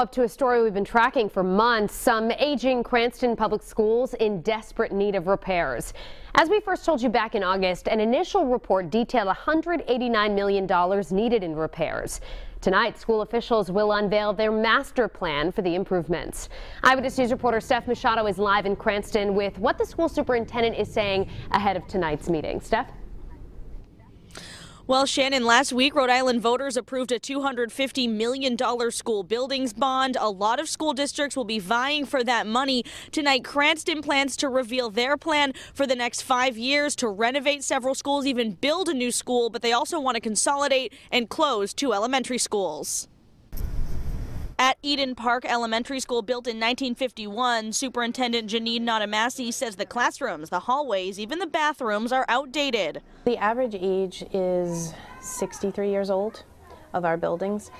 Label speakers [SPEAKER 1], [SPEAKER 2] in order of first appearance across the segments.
[SPEAKER 1] Up to a story we've been tracking for months, some aging Cranston public schools in desperate need of repairs. As we first told you back in August, an initial report detailed $189 million needed in repairs. Tonight, school officials will unveil their master plan for the improvements. Eyewitness News reporter Steph Machado is live in Cranston with what the school superintendent is saying ahead of tonight's meeting. Steph?
[SPEAKER 2] Well, Shannon, last week, Rhode Island voters approved a $250 million school buildings bond. A lot of school districts will be vying for that money. Tonight, Cranston plans to reveal their plan for the next five years to renovate several schools, even build a new school, but they also want to consolidate and close two elementary schools. At Eden Park Elementary School, built in 1951, Superintendent Jeannine Nota-Masse says the classrooms, the hallways, even the bathrooms are outdated.
[SPEAKER 3] The average age is 63 years old of our buildings.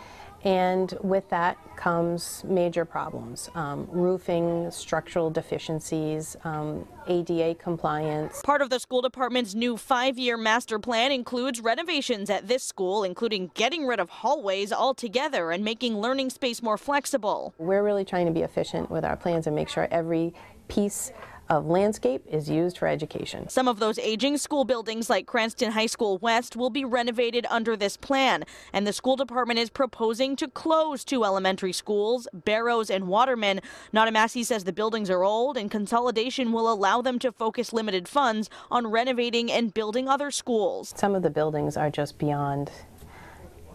[SPEAKER 3] And with that comes major problems um, roofing, structural deficiencies, um, ADA compliance.
[SPEAKER 2] Part of the school department's new five year master plan includes renovations at this school, including getting rid of hallways altogether and making learning space more flexible.
[SPEAKER 3] We're really trying to be efficient with our plans and make sure every piece of landscape is used for education.
[SPEAKER 2] Some of those aging school buildings like Cranston High School West will be renovated under this plan, and the school department is proposing to close two elementary schools, Barrows and Waterman. Nota-Masse says the buildings are old and consolidation will allow them to focus limited funds on renovating and building other schools.
[SPEAKER 3] Some of the buildings are just beyond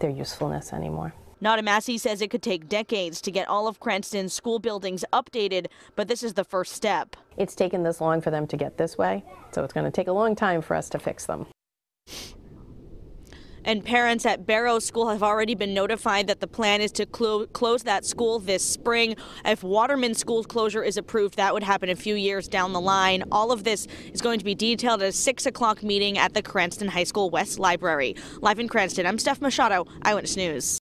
[SPEAKER 3] their usefulness anymore.
[SPEAKER 2] Nota-Masse says it could take decades to get all of Cranston's school buildings updated, but this is the first step.
[SPEAKER 3] It's taken this long for them to get this way, so it's going to take a long time for us to fix them.
[SPEAKER 2] And parents at Barrow School have already been notified that the plan is to clo close that school this spring. If Waterman School's closure is approved, that would happen a few years down the line. All of this is going to be detailed at a 6 o'clock meeting at the Cranston High School West Library. Live in Cranston, I'm Steph Machado, Eyewitness News.